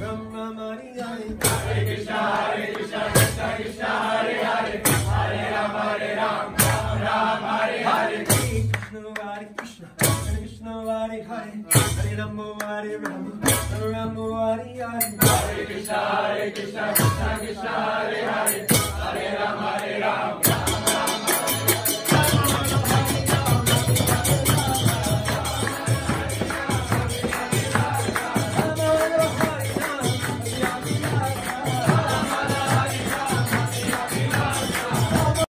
Rama Rama Hare Hare Krishna Hare Krishna Krishna Krishna Krishna Krishna Krishna Hare Krishna Hare Krishna Krishna Krishna Hare